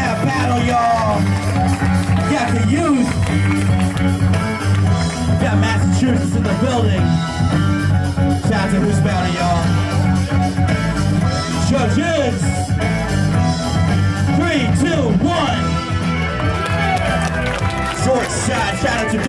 that battle, y'all. Got the youth. Got Massachusetts in the building. Shout out to who's battle, y'all. Judges. Three, two, one. Sure Shot. Shout out to.